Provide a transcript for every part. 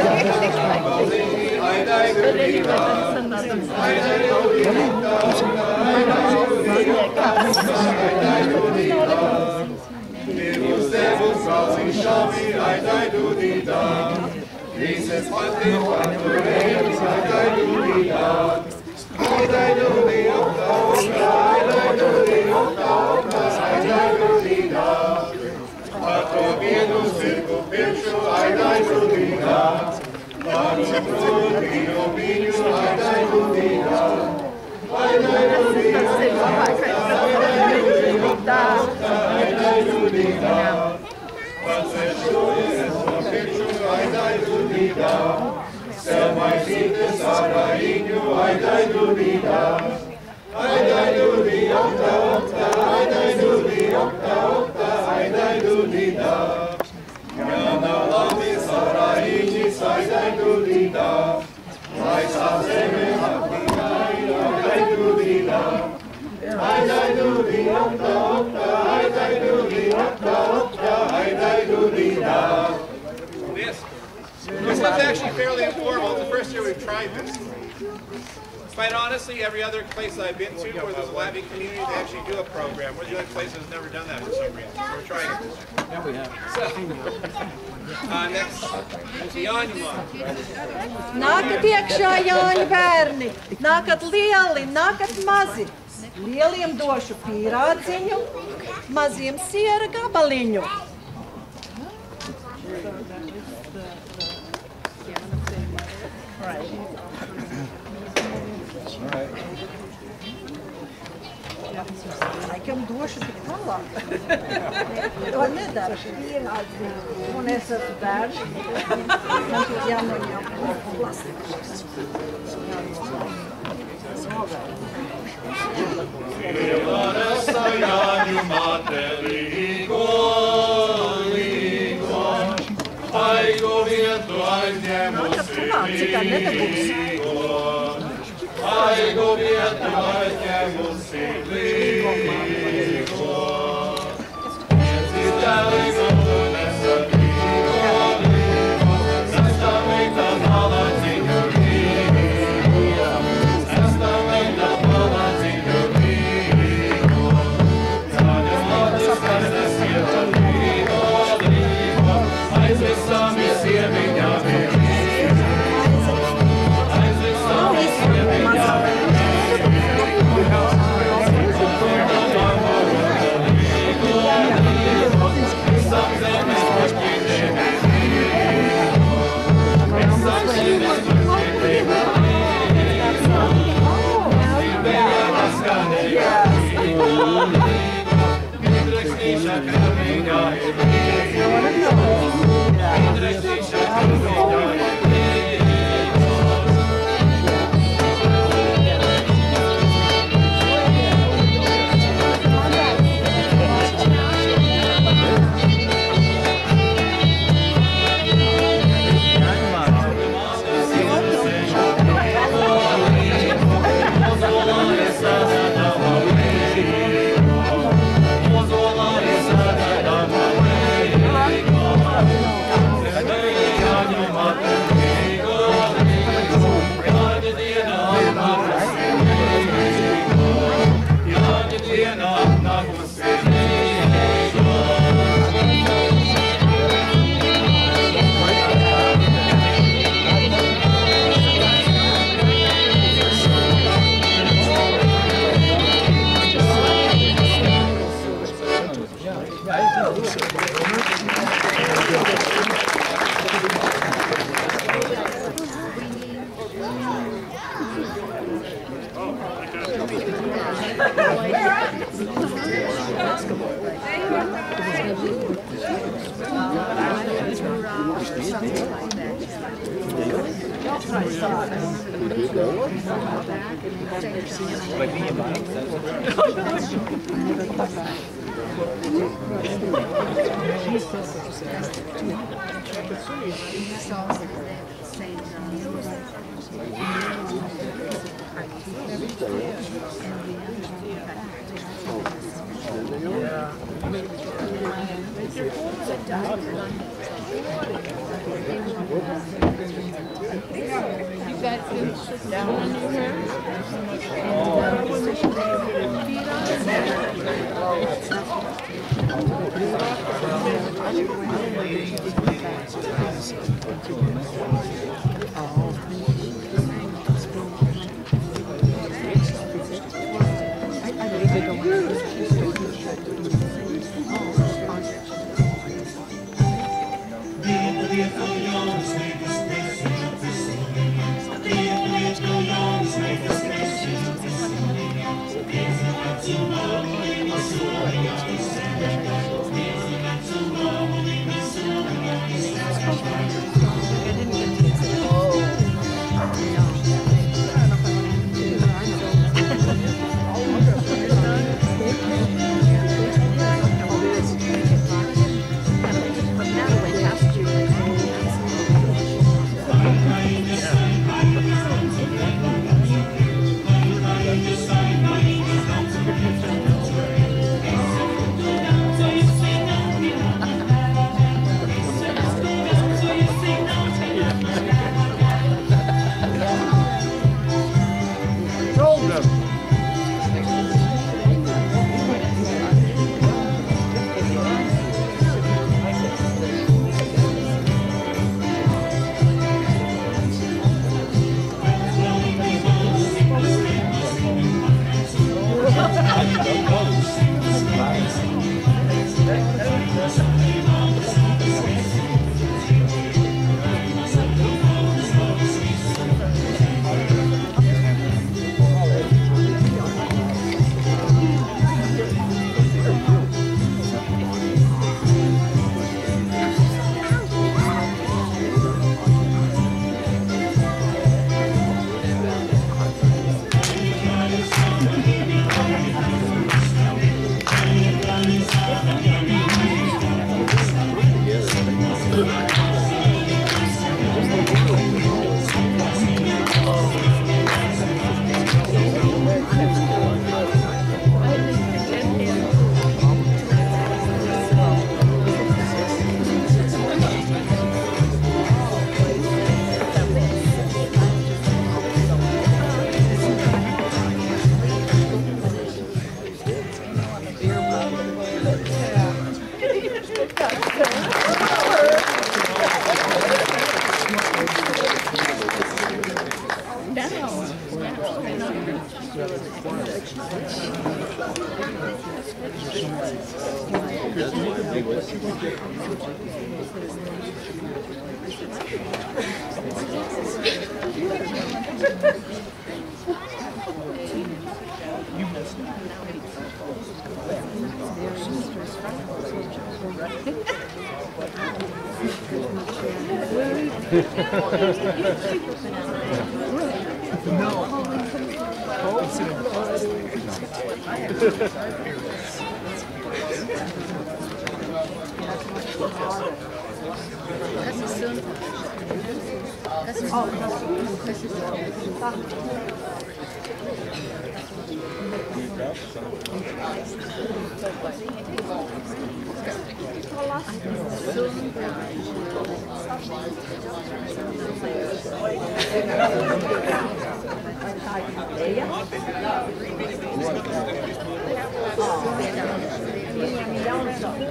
I do the Ar to vienu zirgu pirkšu aidai rudīnā, Ar rudīnu viņu aidai rudīnā. Aidai rudīnā, aidai rudīnā, aidai rudīnā. Pacešu es to pirkšu aidai rudīnā, Sev aizītes ar ainu aidai rudīnā. Aidai rudīnā, aidai rudīnā, aidai rudīnā. Sing together. This. This one's actually fairly informal. It's the first year we've tried this. Quite honestly, every other place I've been to where there's a Latvian community, they actually do a program. We're the only place that's never done that for some reason. So we're trying it this year. Yeah, we have. Uh, next, Janima. Nākat iekšā Jāņa bērni, nākat lieli, nākat mazi. Lieliem došu pīrādziņu, maziem siera gabaliņu. Laikam došu tik tālāk. To nedara. Un es esmu bērns. Man tur jānoņem plastikas. Jāņu matelīgo, līgo, aigo vietu aizņemusi Citādi Pai do vento, nós temos seguido. Necessitamos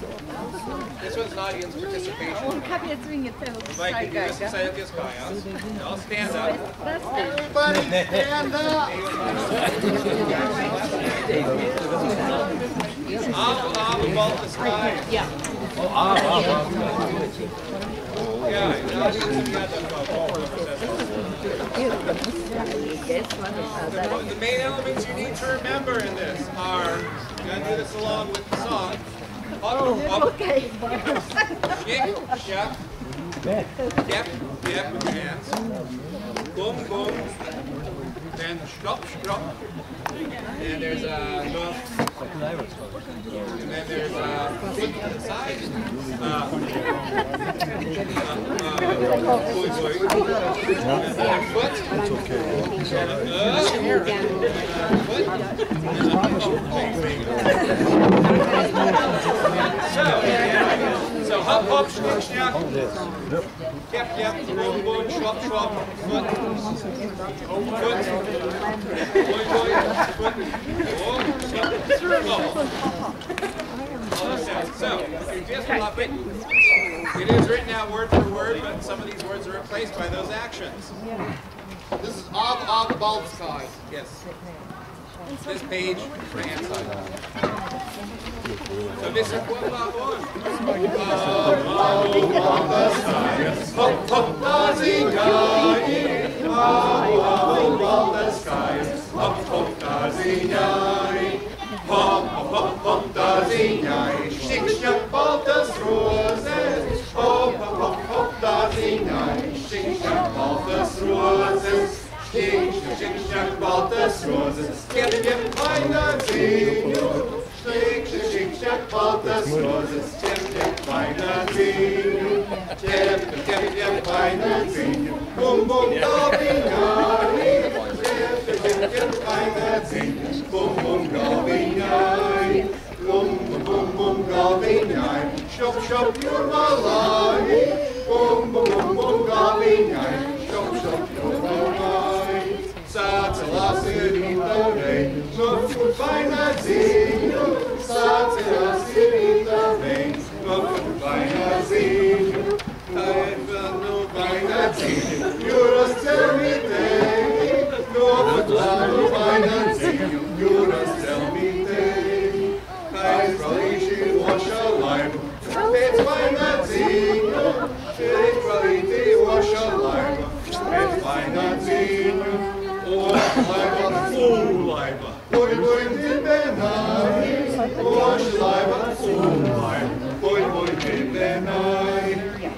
This one's an audience participation. Kan jag tvinga till att Mike, can you just say it this guy, I'll stand up. Everybody stand up. Up, up oh, above the sky. Yeah. Yeah, now do it together. The the main elements you need to remember in this are, you gotta do this along with the song. Yep, yep with hands. Boom, boom. Then stop, stop. And there's a uh, and then there's a foot to the side. Uh, uh, uh, boy, boy. And then foot. It's okay. So, so hop, hop, schnick, schnack. Yep, yep, boom, boom, schwap, schwap, foot. Foot. Boy, boy, foot. Oh, schwap, oh. All the sounds. So, you just flop it. It is written out word for word, but some of these words are replaced by those actions. This is Ob Bald Sky. Yes. This page, side. So Mr. Puebla on. Schick, schnack, bald das Gib, gib, feiner Sing. Schick, schick, schick, schnack, bald das Roses. Gib, gib, feiner Sing. Gib, gib, gib, feiner Sing. Bum, bum, hinein. Gib, gib, gib, feiner Sing. Bum, bum, da hinein. Bum, bum, bum, bum, gavinai. Shop, shop, you're my life. Bum, bum, bum, gavinai. It's fine. Bosch laiva summai, kui voi pirdenai.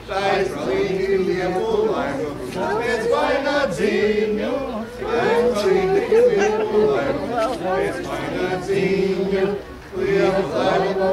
Tais līdzi liepu laivu, pēc vainā dziņu, pēc līdzi liepu laivu, pēc vainā dziņu, liepu laivu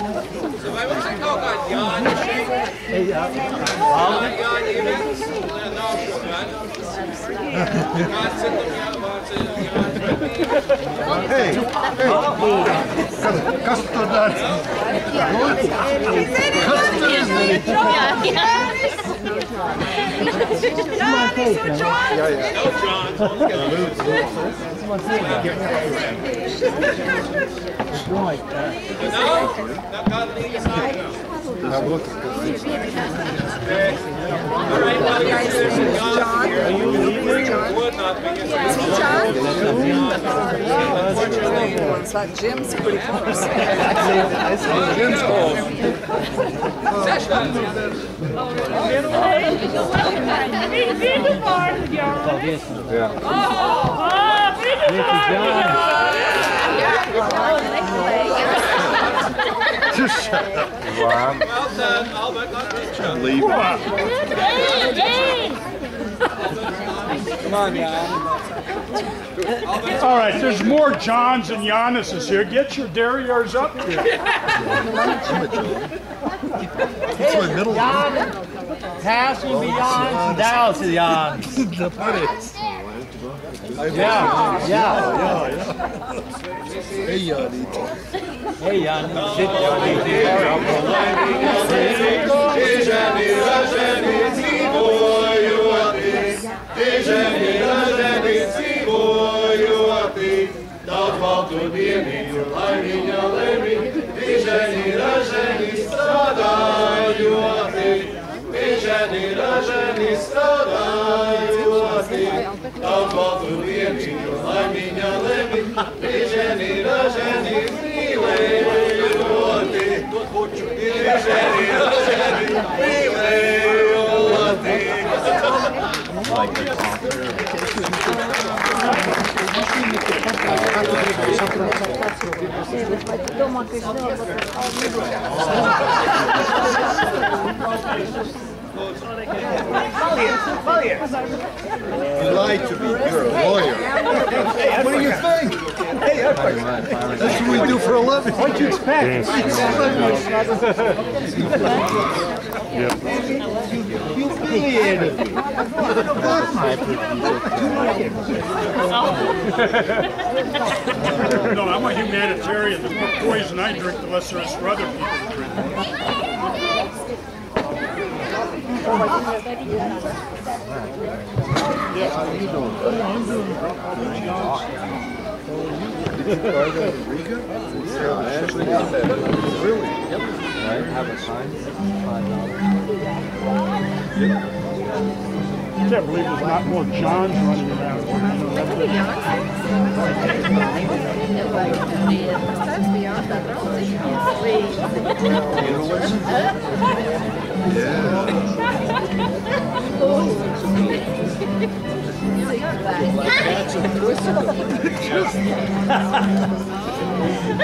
Hey, hey, kast er daar. No, John. No, not God lead us out. Nou, goed. All right, well, here's there's John here. Are you leaving? Would not be. Is he John? Unfortunately, That Jim's pretty close. Jim's home. Just shut up. Wow. well done, Albert, not this John. Leave. All right, there's more Johns and Giannis's here. Get your derriers up here. That's my middle Pass will be on, down to Jan. Jā, jā, jā. Ej, Jānīt. Ej, Jānīt. Sit, Jānīt. Tiženi raženi dzīvojoties, tiženi raženi dzīvojoties, daudz baltu dienīju, laimiņa lemi, tiženi raženi strādājoties, tiženi raženi strādājoties, daudz baltu dienīju. Yuati. You lied to me. You're a lawyer. What do you think? That's what we do for a living. What'd you expect? Humiliated. No, I'm a humanitarian. The more poison I drink, the less there is for other people to drink. Yeah, actually got that. I can't believe there's not more Johns running around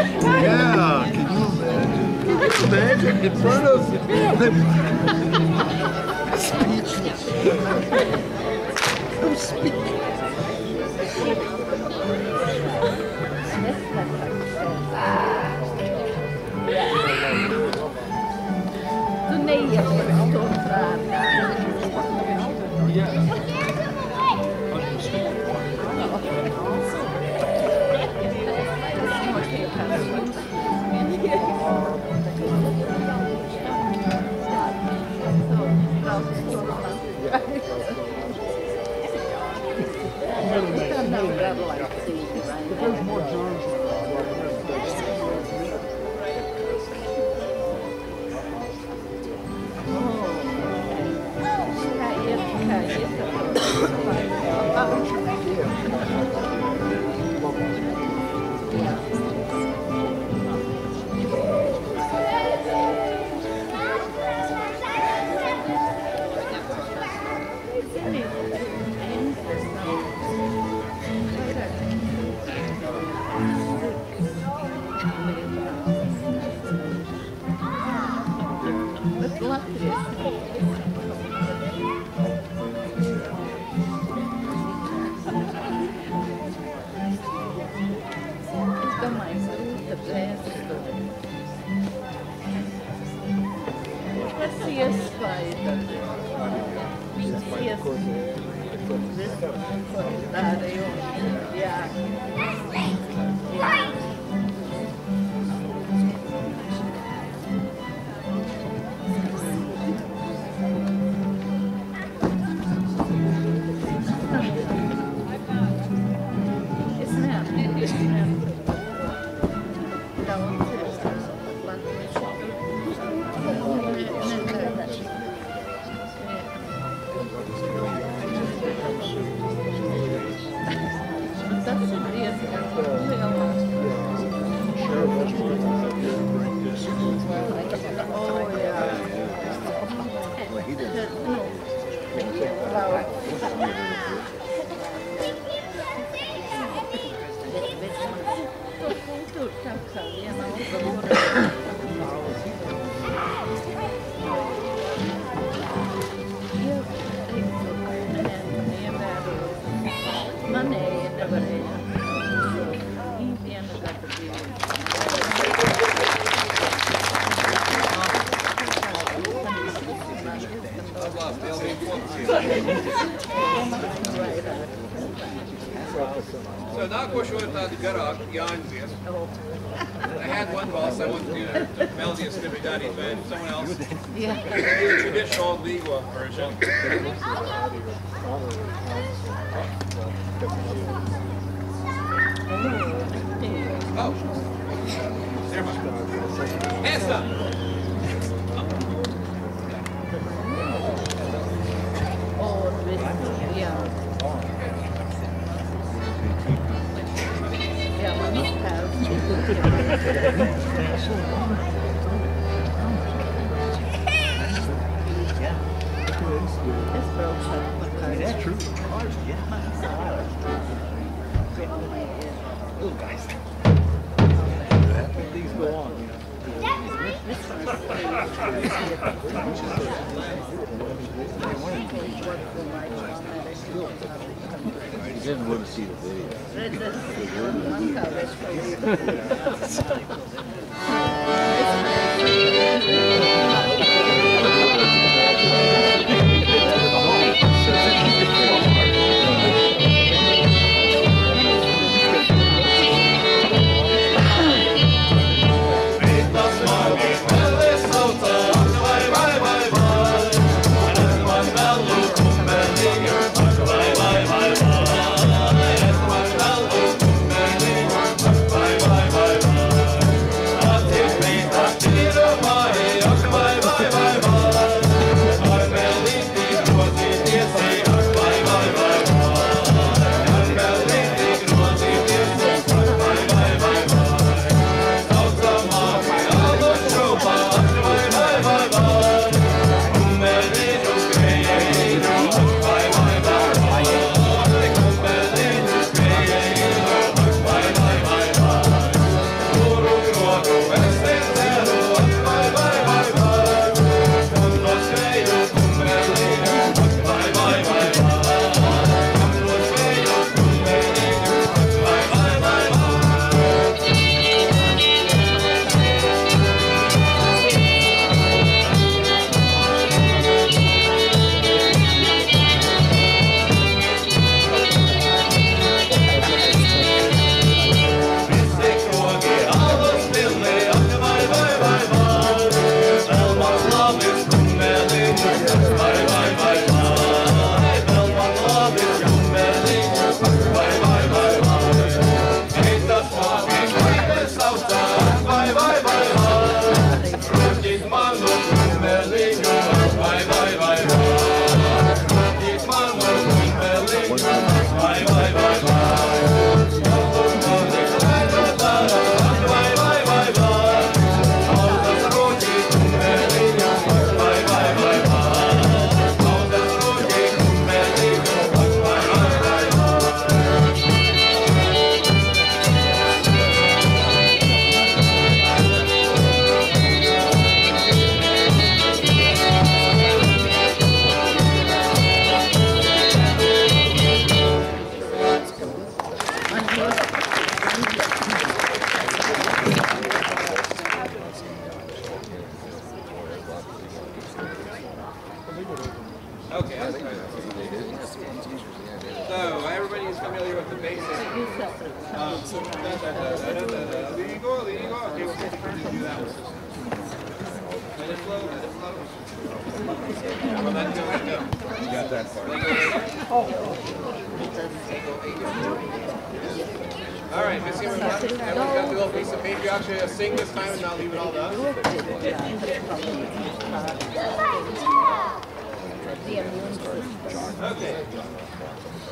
yeah, can you imagine? Can you imagine in front of speechless? I'm speechless. Tunei, true. You. You didn't want to see the video. You got that part. All right, let's see we got. Everyone's got the little piece of paper. You actually sing this time and not leave it all to us. Okay.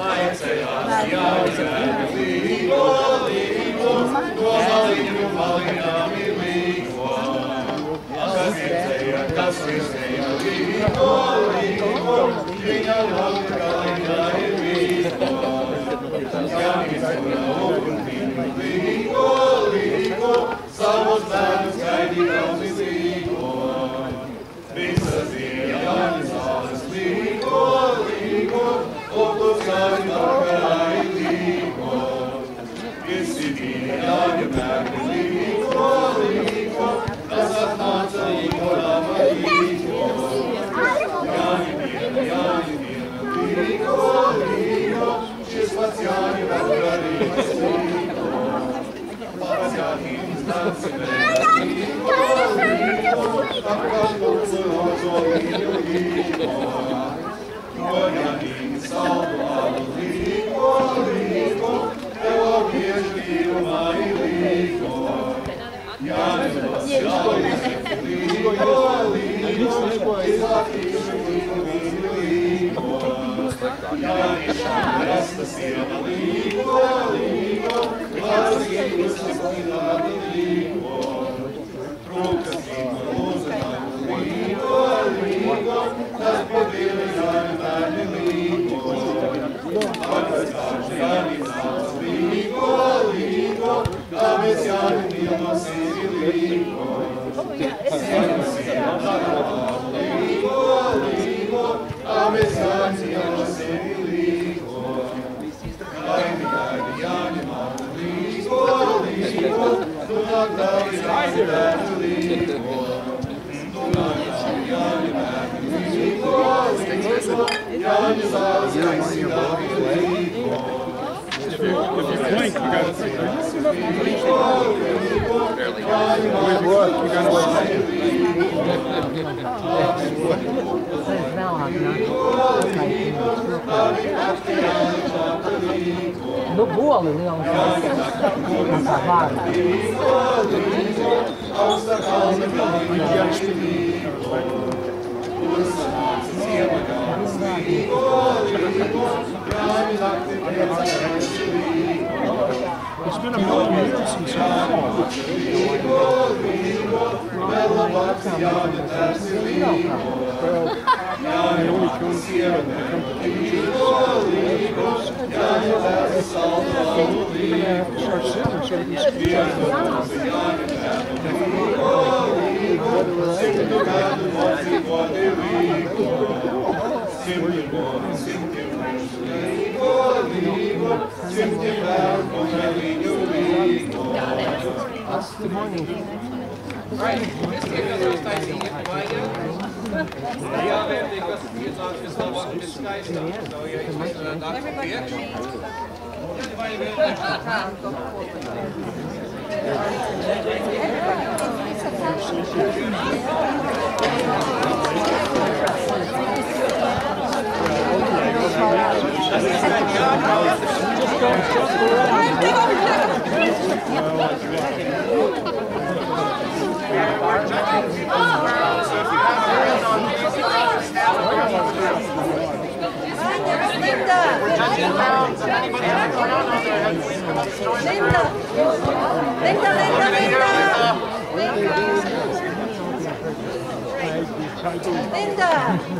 laicējās jāizvēr līgo, līgo, to maliņu maliņām ir līgo. Kas iecēja, kas iecēja līgo, līgo, viņa lauka līgā ir līgo. Jāizvēr ugunīm līgo, līgo, savus bērnus gaidīja uz līgo. Visas ir jāizvēr. Ja, If No bolo, né? Um cavalo. It's been a million years since I so you. Right, this. Linda! Linda! Linda, Linda, Linda!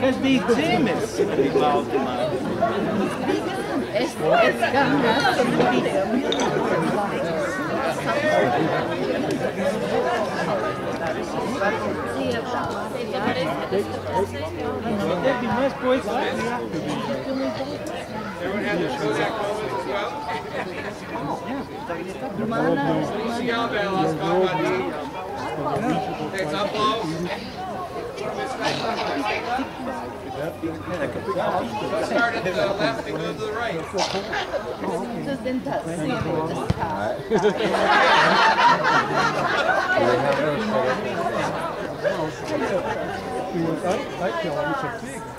Has the é, involved é, that? é, ganas é, There'd é, much é, Everyone é, their é moments as well. Inicial belas, calma Thanks, applause. Start at the left and go to the right.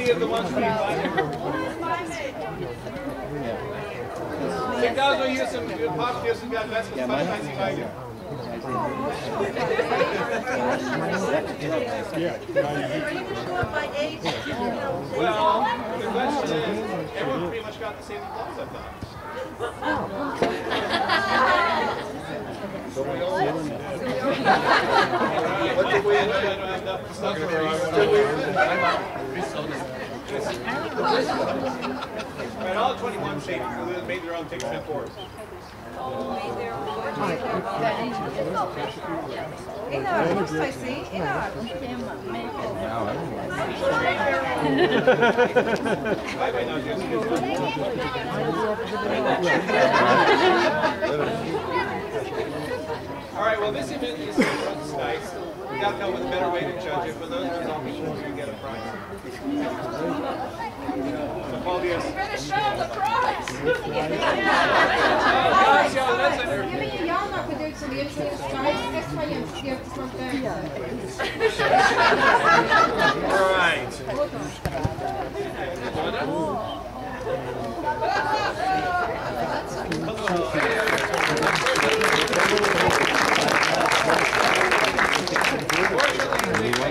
So how many of the ones we vinyl? Hey guys, we'll use some good pop music. We got best of five nights vinyl. Well, the question is, everyone pretty much got the same clothes, I thought. What did we win? I don't have enough stuff for you. Did we win? All made their own step forward. I see, Enoch. I might not just All right, well, this event is nice. We got to come with a better way to judge it, but those results will show you get a prize. So, Paul Diaz. Gosh, yeah, that's under- Ja, men jag har på det som är så starkt,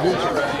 I won.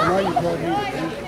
Now you brought me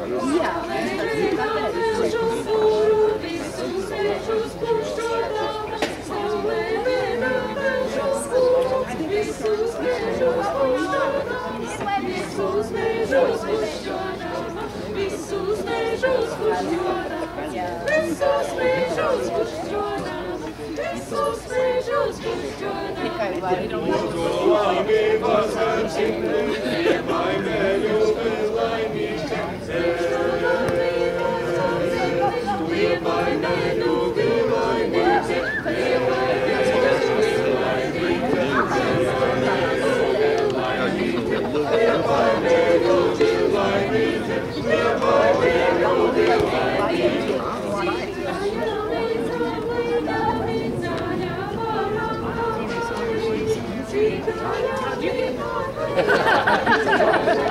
Иисус, Иисус, Иисус, Иисус, Иисус, Иисус, Иисус, Thank you.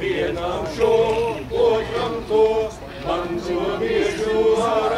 Vienam šo, otram to, man to biežu arā.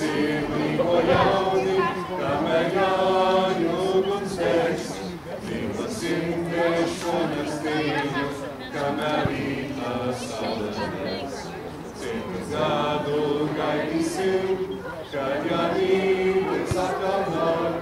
dzīvo jauni, kamēr jāņūg un sēks. Dzīvosim tiešu nestību, kamēr rītā sadarēs. Cik gadu gaidīsim, kad jānība sakal nāk.